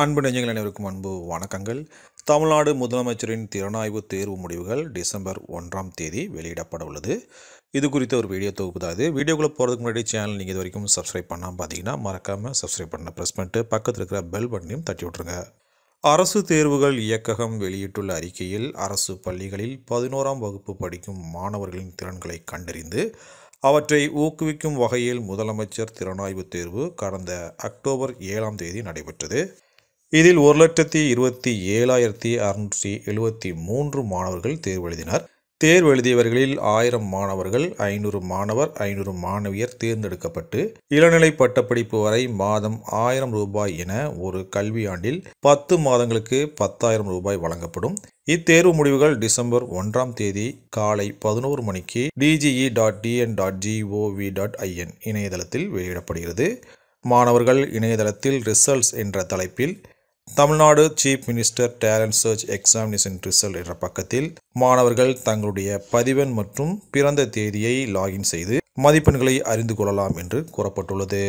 அன்பு நெஞ்சங்கள் அனைவருக்கும் அன்பு வணக்கங்கள். தமிழ்நாடு முதலமைச்சரின் திறனாய்வு தேர்வு முடிவுகள் டிசம்பர் ஒன்றாம் தேதி வெளியிடப்பட உள்ளது. இது குறித்த ஒரு வீடியோ தொகுப்பு தான் இது. வீடியோக்குள்ளே போகிறதுக்கு முன்னாடி சேனல் நீங்கள் இது வரைக்கும் சப்ஸ்கிரைப் பண்ணாமல் பார்த்தீங்கன்னா மறக்காமல் சப்ஸ்கிரைப் பண்ண ப்ரெஸ் பண்ணிட்டு பக்கத்தில் இருக்கிற பெல் பட்டனையும் தட்டி விட்ருங்க அரசு தேர்வுகள் இயக்ககம் வெளியிட்டுள்ள அறிக்கையில் அரசு பள்ளிகளில் பதினோராம் வகுப்பு படிக்கும் மாணவர்களின் திறன்களை கண்டறிந்து அவற்றை ஊக்குவிக்கும் வகையில் முதலமைச்சர் திறனாய்வு தேர்வு கடந்த அக்டோபர் ஏழாம் தேதி நடைபெற்றது. இதில் ஒரு லட்சத்தி இருபத்தி ஏழாயிரத்தி அறுநூற்றி எழுபத்தி மூன்று மாணவர்கள் தேர்வு எழுதினர். தேர்வு எழுதியவர்களில் ஆயிரம் மாணவர்கள் ஐநூறு மாணவர் ஐநூறு மாணவியர் தேர்ந்தெடுக்கப்பட்டு இளநிலை பட்டப்படிப்பு வரை மாதம் ஆயிரம் ரூபாய் என ஒரு கல்வியாண்டில் பத்து மாதங்களுக்கு பத்தாயிரம் ரூபாய் வழங்கப்படும். இத்தேர்வு முடிவுகள் டிசம்பர் ஒன்றாம் தேதி காலை பதினோரு மணிக்கு DGE dot TN dot GOV dot IN இணையதளத்தில் வெளியிடப்படுகிறது. மாணவர்கள் இணையதளத்தில் ரிசல்ட்ஸ் என்ற தலைப்பில் Tamil Nadu chief minister talent search examination result என்ற பக்கத்தில் மாணவர்கள் தங்களுடைய பதிவெண் மற்றும் பிறந்த தேதியை லாகின் செய்து மதிப்பெண்களை அறிந்து கொள்ளலாம் என்று கூறப்பட்டுள்ளது.